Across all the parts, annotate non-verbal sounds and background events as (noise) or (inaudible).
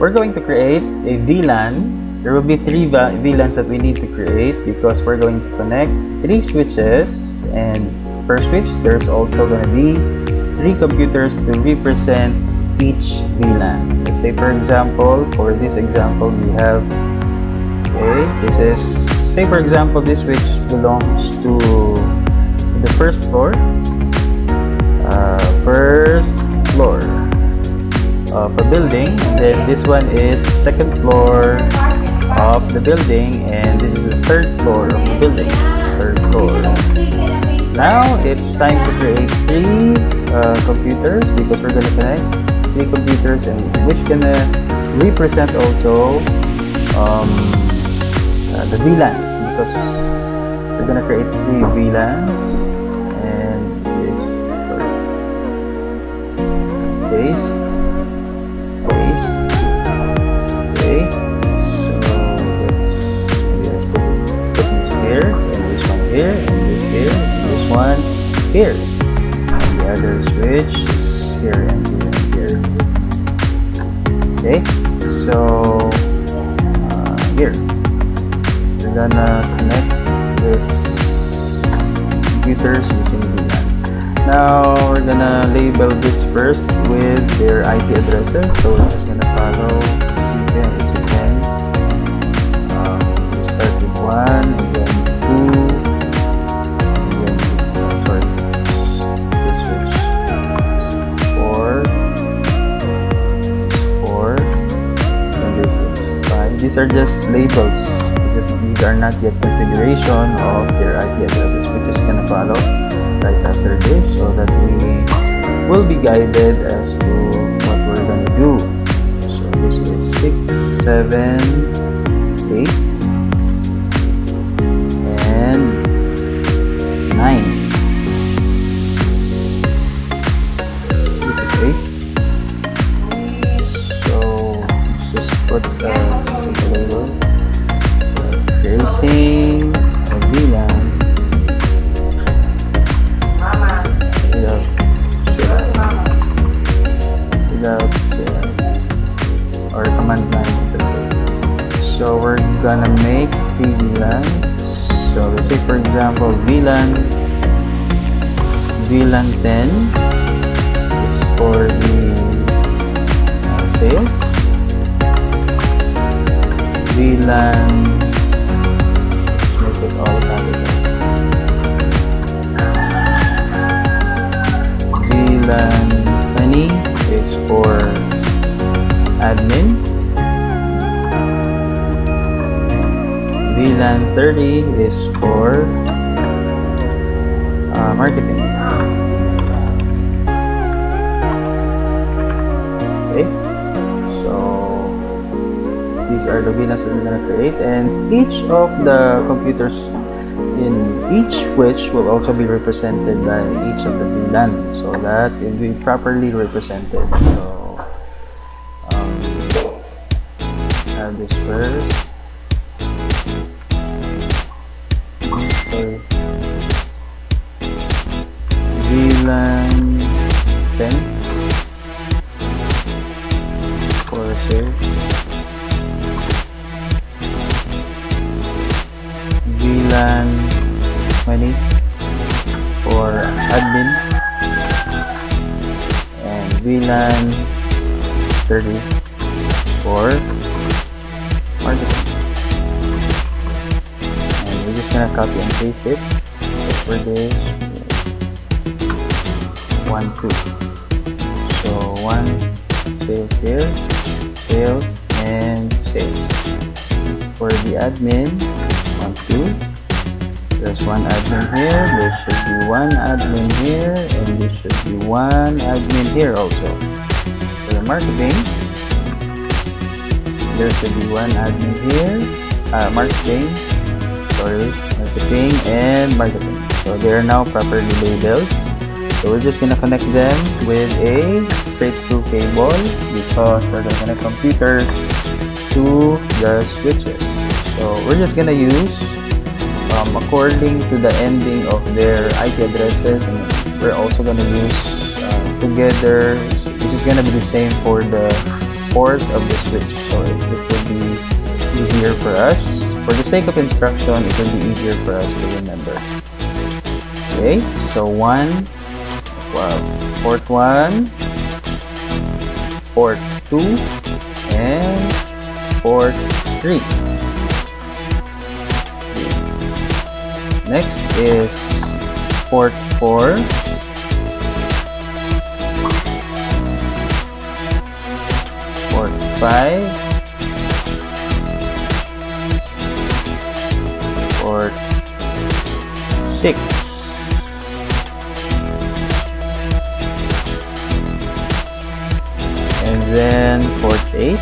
we're going to create a VLAN. There will be three VLANs that we need to create because we're going to connect three switches and per switch there's also going to be three computers to represent each VLAN. Let's say for example, for this example we have okay, this is say for example this switch belongs to the first floor uh, first floor of a building. Then this one is second floor of the building and this is the third floor of the building. Third floor. Now it's time to create three uh, computers because we're gonna connect three computers and which gonna represent also um, uh, the VLANs because we're gonna create three VLANs and this sorry here and this here and this one here. And the other switch is here and here and here. Okay so uh, here. We're gonna connect this computers using VLAN now we're gonna label this first with their IP addresses. So we're just gonna follow with one then two these are just labels. Just these are not yet configuration of their IP addresses we're just gonna follow right after this so that we will be guided as to what we're gonna do. So this is six seven eight and nine. This is eight. So let's just put uh, VLAN VLAN 10 is for the uh, sales. VLAN make it all capital. VLAN 20 is for admin. VLAN 30 is for marketing. Okay, so these are the VLANs that we're gonna create, and each of the computers in each switch will also be represented by each of the VLAN so that it will be properly represented. So um, have this first. Okay. One two. So one sales here sales and sales for the admin one two. There's one admin here there should be one admin here and there should be one admin here also. For the marketing there should be one admin here. Uh, marketing sorry marketing and marketing. So they are now properly labeled so we're just gonna connect them with a straight through cable because we're gonna connect computers to the switches. So we're just gonna use um, according to the ending of their IP addresses and we're also gonna use uh, together. This is gonna be the same for the port of the switch so it, it will be easier for us. For the sake of instruction it will be easier for us to remember. Okay so one well, port one port two and port three. Next is port 4 port 5 port 6 then port 8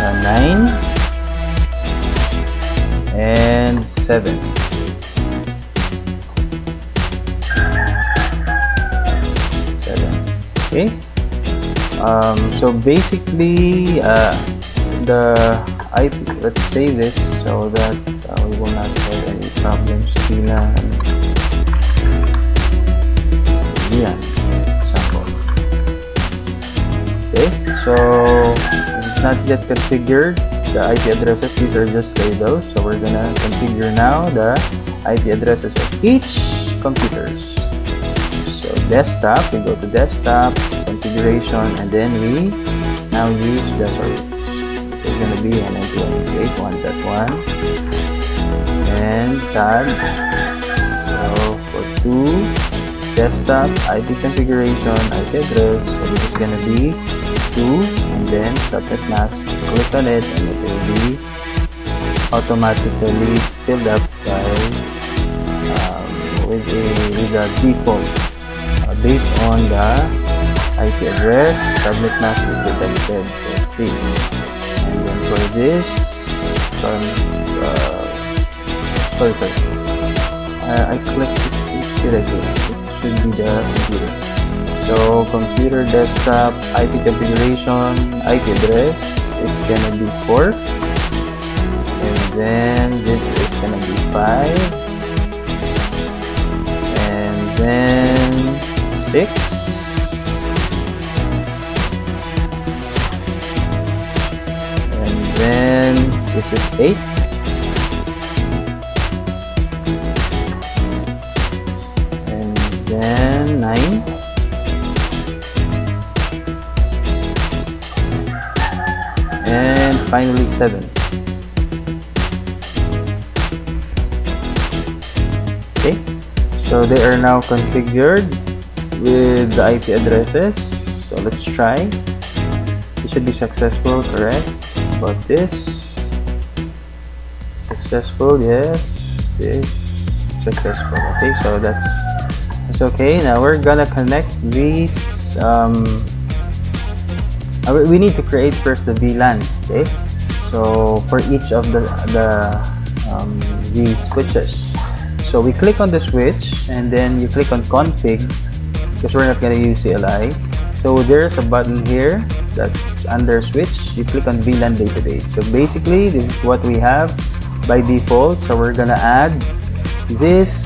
uh, 9 and 7 7 okay. Um, so basically uh, the IP let's save this so that uh, we will not have any problems VLAN VLAN example okay so it's not yet configured. The IP addresses these are just labels. So we're gonna configure now the IP addresses of each computers so desktop we go to desktop configuration and then we now use the sorry it's gonna be an one1 and tag so for two desktop IP configuration IP address so this is gonna be 2 and then subnet mask click on it and it will be automatically filled up by um, with a with a default. Uh, based on the IP address subnet mask is detected. For 3 and then for this from uh, sorry sorry. Uh, I clicked it it should be the computer. So computer desktop IP configuration IP address is gonna be 4 and then this is gonna be 5 and then 6 and then this is 8 then 9 and finally 7 okay so they are now configured with the IP addresses. So let's try. It should be successful correct? About this. Successful yes. This successful. Okay so that's that's okay. Now we're gonna connect these um, uh, we need to create first the VLAN okay? So for each of the the um, these switches. So we click on the switch and then you click on config because we're not to use CLI so there's a button here that's under switch. You click on VLAN database. So basically this is what we have by default. So we're gonna add this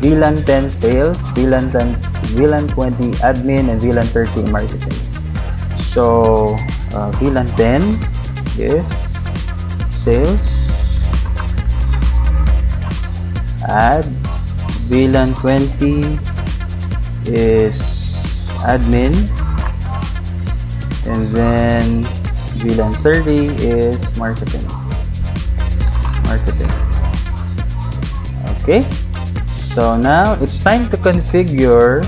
VLAN 10 sales VLAN 10 VLAN 20 admin and VLAN 30 marketing. So uh, VLAN 10 is sales. Add VLAN 20 is admin. And then VLAN 30 is marketing. Marketing. Okay so now it's time to configure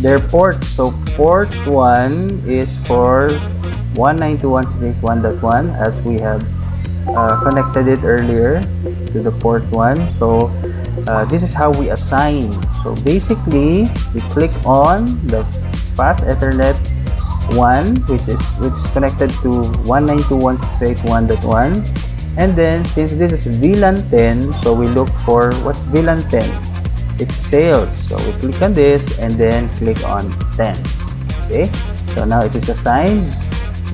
their port. So port 1 is for 192.168.1.1 as we have uh, connected it earlier to the port 1 so uh, this is how we assign. So basically we click on the fast ethernet 1 which is which is connected to 192.168.1.1 and then since this is VLAN 10 so we look for what's VLAN 10 it's sales so we click on this and then click on 10 okay? So now it is assigned.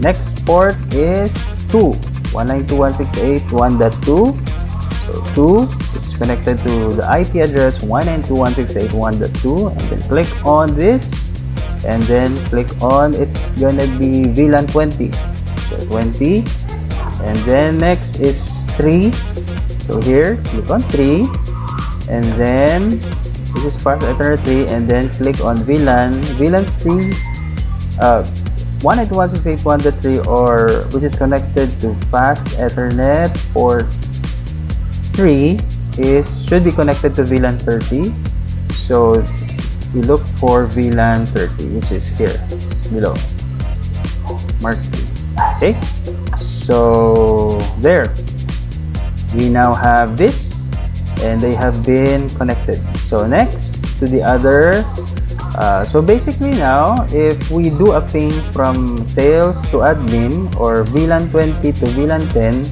Next port is 2 192.168.1.2 so 2 it's connected to the IP address 192.168.1.2 and then click on this. And then click on it's gonna be VLAN 20 so 20 and then next is 3 so here click on 3 and then this is fast ethernet 3 and then click on VLAN VLAN 3 uh 192.168.1.3 or which is connected to fast ethernet port 3 is should be connected to VLAN 30 so we look for VLAN 30 which is here below. Mark 3. okay? So there. We now have this and they have been connected. So next to the other uh, so basically now if we do a ping from sales to admin or VLAN 20 to VLAN 10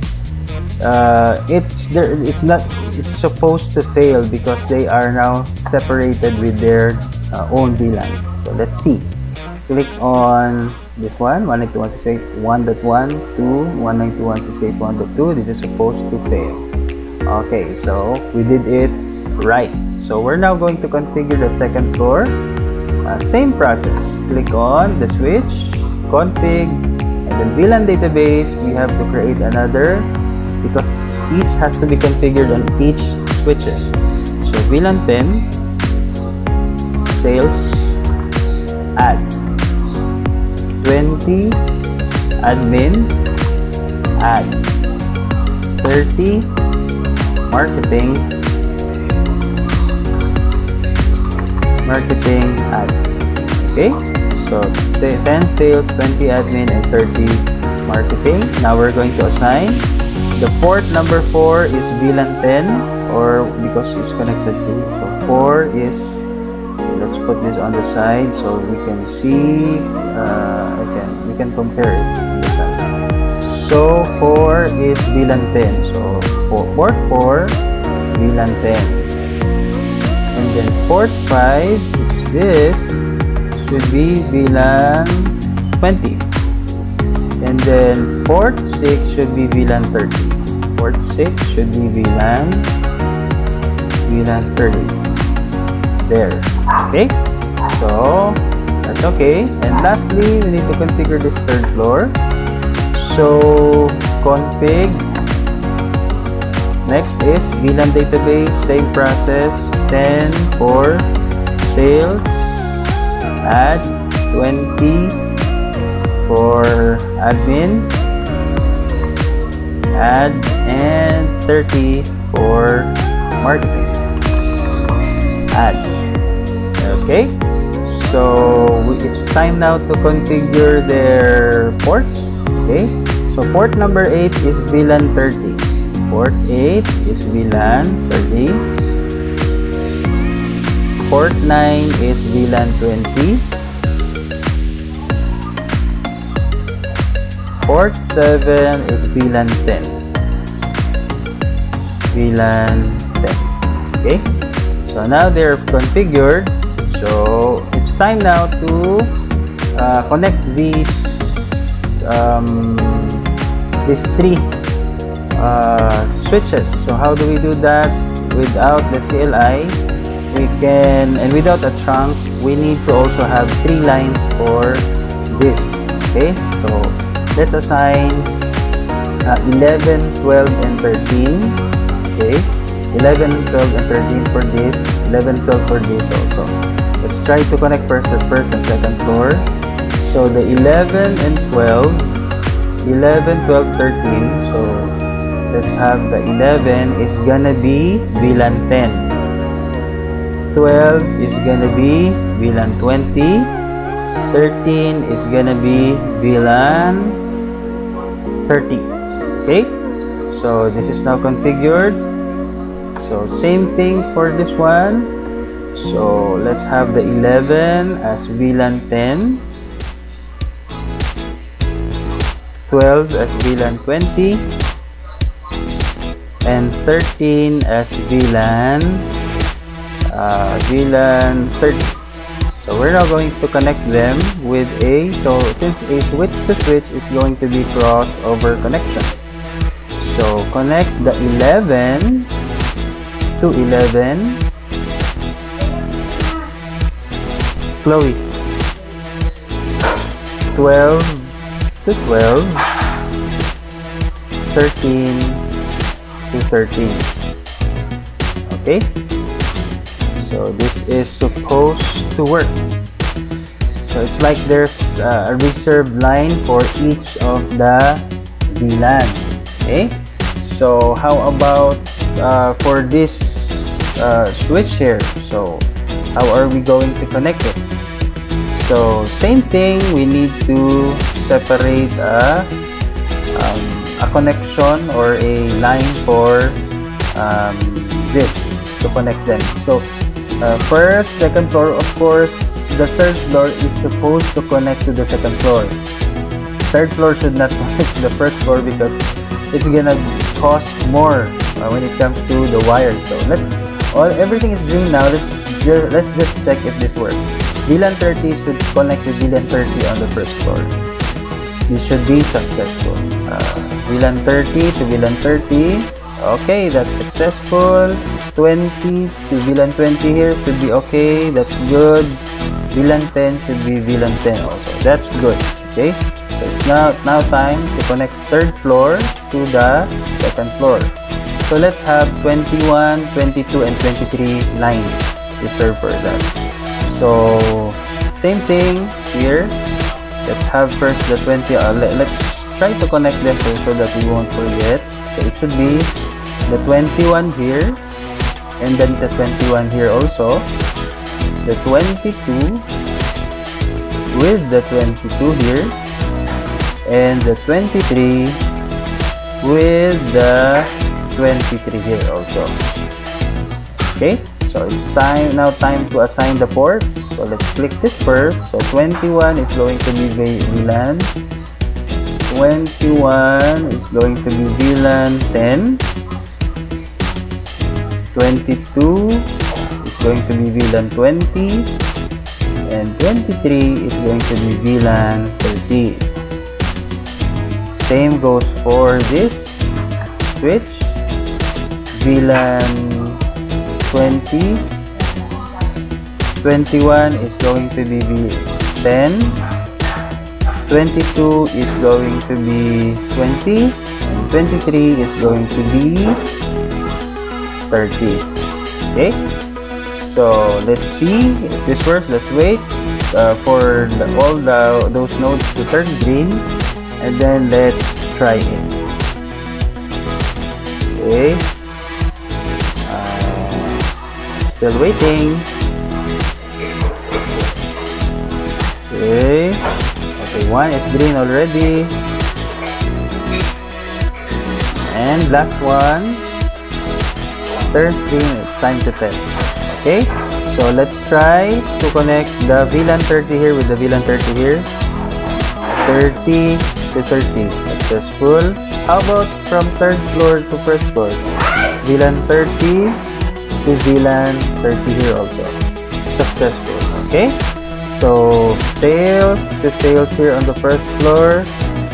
uh, it's there it's not it's supposed to fail because they are now separated with their uh, own VLANs so let's see. Click on this one 192.168.1.1 to 192.168.1.2 this is supposed to fail okay so we did it right. So we're now going to configure the second floor. Uh, same process. Click on the switch config and then VLAN database we have to create another because each has to be configured on each switches. So VLAN 10 sales add. 20 admin add. 30 marketing. Marketing ads okay so 10 sales 20 admin and 30 marketing. Now we're going to assign. The port number 4 is VLAN 10 or because it's connected to so 4 is let's put this on the side so we can see uh, again we can compare it so 4 is VLAN 10 so for port 4 VLAN 10 and then port 5 is this should be VLAN 20 and then port 6 should be VLAN 30 port 6 should be VLAN VLAN 30 there. Okay? So that's okay. And lastly we need to configure this third floor so config. Next is VLAN database same process 10 for sales add 20 for admin add and 30 for marketing. Add. Okay so it's time now to configure their ports okay? So port number 8 is VLAN 30 port 8 is VLAN 30 port 9 is VLAN 20 port 7 is VLAN 10 VLAN 10 okay? So now they're configured. So it's time now to uh, connect these um, these three uh, switches. So how do we do that? Without the CLI we can and without a trunk we need to also have three lines for this okay? So let's assign uh, 11 12 and 13 okay? 11 12 and 13 for this 11 12 for this also. Let's try to connect first the first and second floor so the 11 and 12 11 12 13 so let's have the 11 is gonna be VLAN 10 12 is gonna be VLAN 20 13 is gonna be VLAN 30 okay? So this is now configured. So same thing for this one. So let's have the 11 as VLAN 10, 12 as VLAN 20, and 13 as VLAN uh, VLAN 30. So we're now going to connect them with a, so since a switch to switch is going to be crossover connection. So connect the 11 to 11. Chloe. 12 to 12. 13 to 13. Okay? So this is supposed to work. So it's like there's uh, a reserved line for each of the VLAN. Okay? So how about uh, for this uh, switch here? So how are we going to connect it? So same thing, we need to separate a, um, a connection or a line for um, this to connect them. So uh, first, second floor, of course, the third floor is supposed to connect to the second floor. Third floor should not (laughs) connect to the first floor because it's gonna cost more uh, when it comes to the wire. So let's all everything is green now. Let's just, let's just check if this works. VLAN 30 should connect with VLAN 30 on the first floor. This should be successful. Uh, VLAN 30 to VLAN 30. Okay, that's successful. 20 to VLAN 20 here should be okay. That's good. VLAN 10 should be VLAN 10 also. That's good. Okay. So it's now, now time to connect third floor to the second floor. So let's have 21, 22, and 23 lines reserved for that. So same thing here. Let's have first the 20. Uh, let, let's try to connect them so that we won't forget. So it should be the 21 here and then the 21 here also the 22 with the 22 here and the 23 with the 23 here also okay so it's time now time to assign the ports. So let's click this first. So 21 is going to be VLAN. 21 is going to be VLAN 10 22 is going to be VLAN 20 and 23 is going to be VLAN 30 same goes for this switch. VLAN 20 21 is going to be V10 22 is going to be 20 and 23 is going to be 30 okay? So let's see. If this works let's wait uh, for the, all the those nodes to turn green. And then let's try it. Okay still waiting. Okay. Okay one is green already. And last one. Turn screen it's time to test. Okay so let's try to connect the VLAN 30 here with the VLAN 30 here. 30 to 30 successful how about from third floor to first floor? VLAN 30 to VLAN, 30 here also successful okay so sales the sales here on the first floor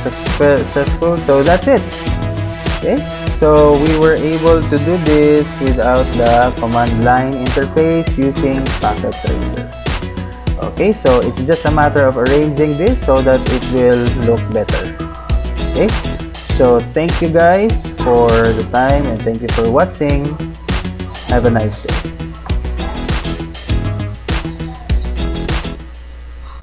successful so that's it okay so we were able to do this without the command line interface using Packet Tracer. Okay, so it's just a matter of arranging this so that it will look better. Okay, so thank you guys for the time and thank you for watching. Have a nice day.